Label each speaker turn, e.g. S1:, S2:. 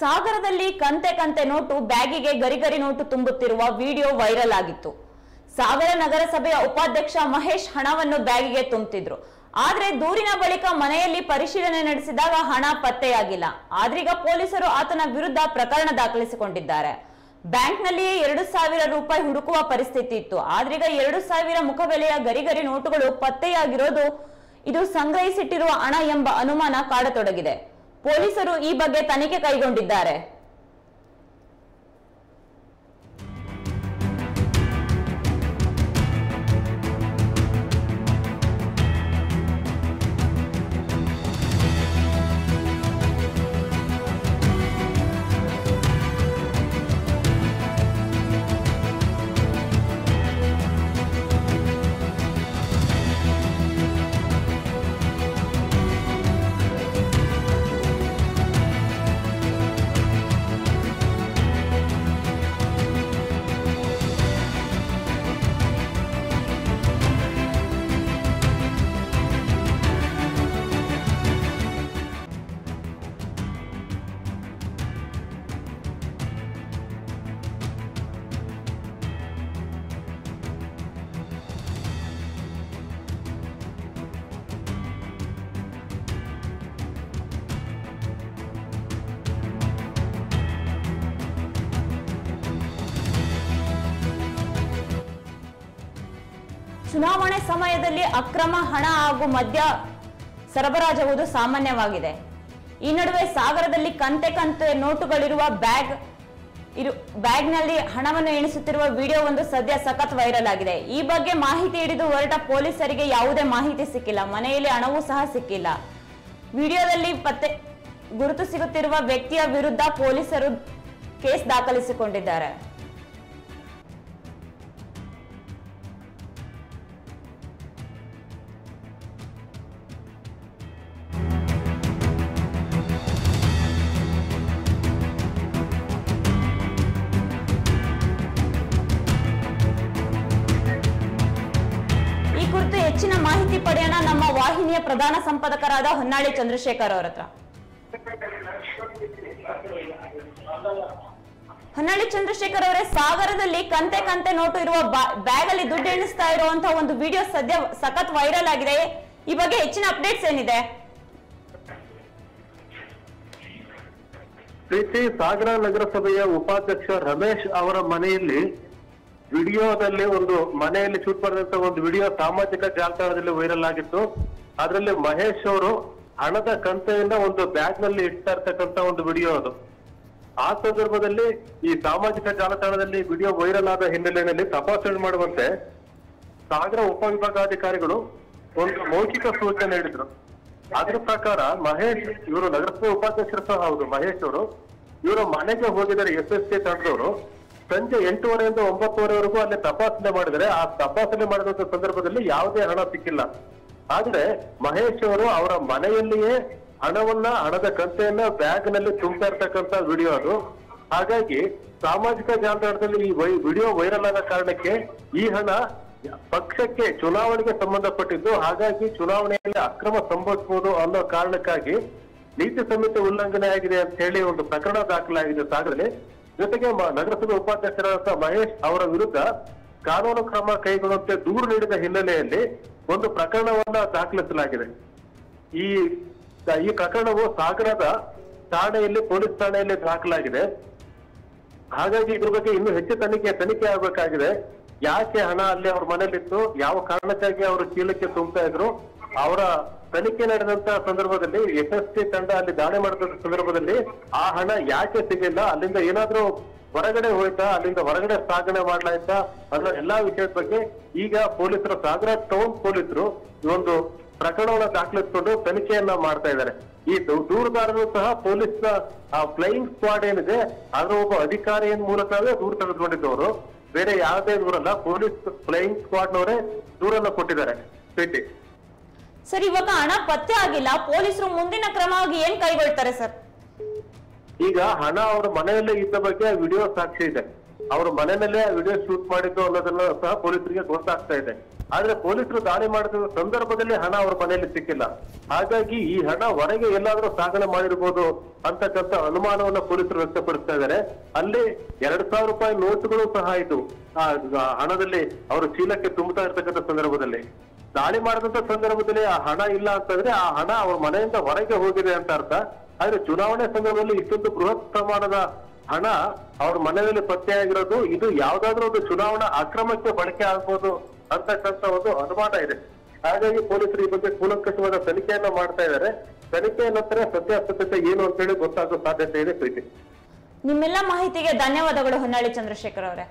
S1: ಸಾಗರದಲ್ಲಿ ಕಂತೆ ಕಂತೆ ನೋಟು, ಬ್ಯಾಗಿಗೆ ಗರಿಗರಿ ನೋಟು ತುಂಬುತ್ತಿರುವ ವಿಡಿಯೋ ವೈರಲ್ ಆಗಿತ್ತು. ಸಾಗರ ನಗರಸಭೆಯ ಉಪಾಧ್ಯಕ್ಷ ಮಹೇಶ್ ಹಣವನ್ನು ಬ್ಯಾಗಿಗೆ ತುಂಬುತ್ತಿದ್ರು ಆದ್ರೆ ದೂರಿನ ಬಳಿಕ ಮನೆಯಲ್ಲಿ ಪರಿಶೀಲನೆ ನಡೆಸಿದಾಗ ಹಣ ಪತ್ತೆಯಾಗಿಲ್ಲ. ಆದ್ರೀಗ ಪೊಲೀಸರು ಆತನ ವಿರುದ್ಧ ಪ್ರಕರಣ ದಾಖಲಿಸಿಕೊಂಡಿದ್ದಾರೆ. ಬ್ಯಾಂಕ್ನಲ್ಲಿಯೇ ಎರಡು ಸಾವಿರ ರೂಪಾಯಿ ಹುಡುಕುವ ಪರಿಸ್ಥಿತಿ ಇತ್ತು. ಆದ್ರೀಗ ಎರಡು ಸಾವಿರ ಮುಖಬೆಲೆಯ ಗರಿಗರಿ ನೋಟುಗಳು ಪತ್ತೆಯಾಗಿರೋದು ಇದು ಸಂಗ್ರಹಿಸಿಟ್ಟಿರುವ ಹಣ ಎಂಬ ಅನುಮಾನ ಕಾಡತೊಡಗಿದೆ. ಪೊಲೀಸರು ಈ ಬಗ್ಗೆ ತನಿಖೆ ಕೈಗೊಂಡಿದ್ದಾರೆ. ಚುನಾವಣೆ ಸಮಯದಲ್ಲಿ ಅಕ್ರಮ ಹಣ ಹಾಗೂ ಮದ್ಯ ಸರಬರಾಜಾಗುವುದು ಸಾಮಾನ್ಯವಾಗಿದೆ. ಈ ನಡುವೆ ಸಾಗರದಲ್ಲಿ ಕಂತೆ ಕಂತೆ ನೋಟುಗಳಿರುವ ಬ್ಯಾಗ್ ಇರು, ಬ್ಯಾಗ್ನಲ್ಲಿ ಹಣವನ್ನು ಎಣಿಸುತ್ತಿರುವ ವಿಡಿಯೋ ಒಂದು ಸದ್ಯ ಸಖತ್ ವೈರಲ್ ಆಗಿದೆ. ಈ ಬಗ್ಗೆ ಮಾಹಿತಿ ಹಿಡಿದು ಹೊರಟ ಪೊಲೀಸರಿಗೆ ಯಾವುದೇ ಮಾಹಿತಿ ಸಿಕ್ಕಿಲ್ಲ. ಮನೆಯಲ್ಲಿ ಹಣವೂ ಸಹ ಸಿಕ್ಕಿಲ್ಲ. ವಿಡಿಯೋದಲ್ಲಿ ಪತ್ತೆ, ಗುರುತು ಸಿಗುತ್ತಿರುವ ವ್ಯಕ್ತಿಯ ವಿರುದ್ಧ ಪೊಲೀಸರು ಕೇಸ್ ದಾಖಲಿಸಿಕೊಂಡಿದ್ದಾರೆ. ಮಾಹಿತಿ ಪಡೆಯೋಣ ನಮ್ಮ ವಾಹಿನಿಯ ಪ್ರಧಾನ ಸಂಪಾದಕರಾದ ಹೊನ್ನಾಳಿ ಚಂದ್ರಶೇಖರ್ ಅವರ ಹತ್ರ. ಹೊನ್ನಾಳಿ ಚಂದ್ರಶೇಖರ್ ಅವರೇ, ಸಾಗರದಲ್ಲಿ ಕಂತೆ ಕಂತೆ ನೋಟು ಇರುವ ಬ್ಯಾಗ್ ಅಲ್ಲಿ ದುಡ್ಡು ಎಣಿಸ್ತಾ ಇರುವಂತಹ ಒಂದು ವಿಡಿಯೋ ಸದ್ಯ ಸಖತ್ ವೈರಲ್ ಆಗಿದೆ. ಈ ಬಗ್ಗೆ ಹೆಚ್ಚಿನ ಅಪ್ಡೇಟ್ಸ್ ಏನಿದೆ?
S2: ಪ್ರೀತಿ, ಸಾಗರ ನಗರಸಭೆಯ ಉಪಾಧ್ಯಕ್ಷ ರಮೇಶ್ ಅವರ ಮನೆಯಲ್ಲಿ ವಿಡಿಯೋದಲ್ಲಿ ಒಂದು ಮನೆಯಲ್ಲಿ ಶೂಟ್ ಮಾಡಿದಂತ ಒಂದು ವಿಡಿಯೋ ಸಾಮಾಜಿಕ ಜಾಲತಾಣದಲ್ಲಿ ವೈರಲ್ ಆಗಿತ್ತು. ಅದರಲ್ಲಿ ಮಹೇಶ್ ಅವರು ಹಣದ ಕಂತೆಯಿಂದ ಒಂದು ಬ್ಯಾಗ್ನಲ್ಲಿ ಇಡ್ತಾ ಇರ್ತಕ್ಕಂತ ಒಂದು ವಿಡಿಯೋ ಅದು. ಆ ಸಂದರ್ಭದಲ್ಲಿ ಈ ಸಾಮಾಜಿಕ ಜಾಲತಾಣದಲ್ಲಿ ವಿಡಿಯೋ ವೈರಲ್ ಆದ ಹಿನ್ನೆಲೆಯಲ್ಲಿ ತಪಾಸಣೆ ಮಾಡುವಂತೆ ಸಾಗರ ಉಪವಿಭಾಗಾಧಿಕಾರಿಗಳು ಒಂದು ಮೌಖಿಕ ಸೂಚನೆ ನೀಡಿದ್ರು. ಅದ್ರ ಪ್ರಕಾರ ಮಹೇಶ್ ಇವರು ನಗರಸಭೆ ಉಪಾಧ್ಯಕ್ಷರು ಸಹ ಹೌದು. ಮಹೇಶ್ ಅವರು ಇವರ ಮನೆಗೆ ಹೋಗಿದ್ದಾರೆ ಎಸ್ ಎಸ್ ಕೆ ತಂಡದವರು. ಸಂಜೆ ಎಂಟೂವರೆಯಿಂದ ಒಂಬತ್ತುವರೆವರೆಗೂ ಅಲ್ಲಿ ತಪಾಸಣೆ ಮಾಡಿದರೆ, ಆ ತಪಾಸಣೆ ಮಾಡಿದಂತ ಸಂದರ್ಭದಲ್ಲಿ ಯಾವುದೇ ಹಣ ಸಿಕ್ಕಿಲ್ಲ. ಆದ್ರೆ ಮಹೇಶ್ ಅವರು ಅವರ ಮನೆಯಲ್ಲಿಯೇ ಹಣವನ್ನ, ಹಣದ ಕಂತೆಯನ್ನ ಬ್ಯಾಗ್ನಲ್ಲಿ ತುಂಬ್ತಾ ಇರ್ತಕ್ಕಂತ ವಿಡಿಯೋ ಅದು. ಹಾಗಾಗಿ ಸಾಮಾಜಿಕ ಜಾಲತಾಣದಲ್ಲಿ ಈ ವಿಡಿಯೋ ವೈರಲ್ ಆದ ಕಾರಣಕ್ಕೆ ಈ ಹಣ ಪಕ್ಷಕ್ಕೆ ಚುನಾವಣೆಗೆ ಸಂಬಂಧಪಟ್ಟಿದ್ದು, ಹಾಗಾಗಿ ಚುನಾವಣೆಯಲ್ಲಿ ಅಕ್ರಮ ಸಂಭವಿಸಬಹುದು ಅನ್ನೋ ಕಾರಣಕ್ಕಾಗಿ ನೀತಿ ಸಂಹಿತೆ ಉಲ್ಲಂಘನೆ ಆಗಿದೆ ಅಂತ ಹೇಳಿ ಒಂದು ಪ್ರಕರಣ ದಾಖಲಾಗಿದೆ ಸಾಗರದಲ್ಲಿ. ಜೊತೆಗೆ ನಗರಸಭೆ ಉಪಾಧ್ಯಕ್ಷರಾದ ಮಹೇಶ್ ಅವರ ವಿರುದ್ಧ ಕಾನೂನು ಕ್ರಮ ಕೈಗೊಳ್ಳುವಂತೆ ದೂರು ನೀಡಿದ ಹಿನ್ನೆಲೆಯಲ್ಲಿ ಒಂದು ಪ್ರಕರಣವನ್ನ ದಾಖಲಿಸಲಾಗಿದೆ. ಈ ಈ ಪ್ರಕರಣವು ಸಾಗರದ ಠಾಣೆಯಲ್ಲಿ, ಪೊಲೀಸ್ ಠಾಣೆಯಲ್ಲಿ ದಾಖಲಾಗಿದೆ. ಹಾಗಾಗಿ ಇದ್ರ ಬಗ್ಗೆ ಇನ್ನೂ ಹೆಚ್ಚು ತನಿಖೆ ತನಿಖೆ ಆಗಬೇಕಾಗಿದೆ. ಯಾಕೆ ಹಣ ಅಲ್ಲಿ ಅವ್ರ ಮನೇಲಿತ್ತು, ಯಾವ ಕಾರಣಕ್ಕಾಗಿ ಅವರು ಚೀಲಕ್ಕೆ ತುಂಬ್ತಾ ಇದ್ರು ಅವರ ತನಿಖೆ ನಡೆದಂತ ಸಂದರ್ಭದಲ್ಲಿ ಎಸ್ ಎಸ್ ಟಿ ತಂಡ ಅಲ್ಲಿ ದಾಳಿ ಮಾಡಿದ ಸಂದರ್ಭದಲ್ಲಿ ಆ ಹಣ ಯಾಕೆ ಸಿಗಲಿಲ್ಲ? ಅಲ್ಲಿಂದ ಏನಾದ್ರೂ ಹೊರಗಡೆ ಹೋಯ್ತಾ, ಅಲ್ಲಿಂದ ಹೊರಗಡೆ ಸಾಗಣೆ ಮಾಡ್ಲಾಯ್ತಾ ಅನ್ನೋ ಎಲ್ಲಾ ವಿಷಯದ ಬಗ್ಗೆ ಈಗ ಪೊಲೀಸರು, ಸಾಗರ ಟೌನ್ ಪೊಲೀಸರು ಈ ಒಂದು ಪ್ರಕರಣವನ್ನ ದಾಖಲಿಸಿಕೊಂಡು ತನಿಖೆಯನ್ನ ಮಾಡ್ತಾ ಇದ್ದಾರೆ. ಈ ದೂರುದಾರರು ಸಹ ಪೊಲೀಸ್ ಫ್ಲೈಯಿಂಗ್ ಸ್ಕ್ವಾಡ್ ಏನಿದೆ, ಅದರ ಒಬ್ಬ ಅಧಿಕಾರಿಯ ಮೂಲಕವೇ ದೂರು ತೆಗೆದುಕೊಂಡಿದ್ದವರು. ಬೇರೆ ಯಾವುದೇ ದೂರಲ್ಲ, ಪೊಲೀಸ್ ಫ್ಲೈಯಿಂಗ್ ಸ್ಕ್ವಾಡ್ನವರೇ ದೂರನ್ನ ಕೊಟ್ಟಿದ್ದಾರೆ. ಪೇಟೆ
S1: ಸರ್, ಇವಾಗ ಹಣ ಪತ್ತೆ ಆಗಿಲ್ಲ. ಪೊಲೀಸರು ಮುಂದಿನ ಕ್ರಮವಾಗಿ ಏನ್ ಕೈಗೊಳ್ತಾರೆ ಸರ್?
S2: ಈಗ ಹಣ ಅವರ ಮನೆಯಲ್ಲೇ ಇದ್ದ ಬಗ್ಗೆ ವಿಡಿಯೋ ಸಾಕ್ಷಿ ಇದೆ. ಅವ್ರ ಮನೆಯಲ್ಲೇ ವಿಡಿಯೋ ಶೂಟ್ ಮಾಡಿದ್ದು ಅನ್ನೋದನ್ನ ಸಹ ಪೊಲೀಸರಿಗೆ ಗೊತ್ತಾಗ್ತಾ ಇದೆ. ಆದ್ರೆ ಪೊಲೀಸರು ದಾಳಿ ಮಾಡಿದ ಸಂದರ್ಭದಲ್ಲಿ ಹಣ ಅವ್ರ ಮನೆಯಲ್ಲಿ ಸಿಕ್ಕಿಲ್ಲ. ಹಾಗಾಗಿ ಈ ಹಣ ಹೊರಗೆ ಎಲ್ಲಾದ್ರೂ ಸಾಗಣೆ ಮಾಡಿರ್ಬೋದು ಅಂತಕ್ಕಂಥ ಅನುಮಾನವನ್ನ ಪೊಲೀಸರು ವ್ಯಕ್ತಪಡಿಸ್ತಾ ಇದ್ದಾರೆ. ಅಲ್ಲಿ ಎರಡ್ ಸಾವಿರ ರೂಪಾಯಿ ನೋಟುಗಳು ಸಹ ಇದು ಆ ಹಣದಲ್ಲಿ ಅವರು ಚೀಲಕ್ಕೆ ತುಂಬುತ್ತಾ ಇರ್ತಕ್ಕಂಥ ಸಂದರ್ಭದಲ್ಲಿ. ದಾಳಿ ಮಾಡಿದಂತ ಸಂದರ್ಭದಲ್ಲಿ ಆ ಹಣ ಇಲ್ಲ ಅಂತಂದ್ರೆ ಆ ಹಣ ಅವ್ರ ಮನೆಯಿಂದ ಹೊರಗೆ ಹೋಗಿದೆ ಅಂತ ಅರ್ಥ. ಆದ್ರೆ ಚುನಾವಣೆ ಸಂದರ್ಭದಲ್ಲಿ ಇಷ್ಟೊಂದು ಬೃಹತ್ ಪ್ರಮಾಣದ ಹಣ ಅವ್ರ ಮನೆಯಲ್ಲಿ ಪತ್ತೆಯಾಗಿರೋದು ಇದು ಯಾವ್ದಾದ್ರು ಒಂದು ಚುನಾವಣಾ ಅಕ್ರಮಕ್ಕೆ ಬಳಕೆ ಆಗ್ಬೋದು ಅಂತಕ್ಕಂಥ ಒಂದು ಅನುಮಾನ ಇದೆ. ಹಾಗಾಗಿ ಪೊಲೀಸರು ಈ ಬಗ್ಗೆ ಕೂಲಂಕಷವಾದ ತನಿಖೆಯನ್ನ ಮಾಡ್ತಾ ಇದ್ದಾರೆ. ತನಿಖೆಯ ನಂತರ ಸತ್ಯಾಸತ್ಯತೆ ಏನು ಅಂತ ಹೇಳಿ ಗೊತ್ತಾಗೋ ಸಾಧ್ಯತೆ ಇದೆ ಪ್ರೀತಿ.
S1: ನಿಮ್ಮೆಲ್ಲ ಮಾಹಿತಿಗೆ ಧನ್ಯವಾದಗಳು ಹೊನ್ನಾಳಿ ಚಂದ್ರಶೇಖರ್ ಅವರೇ.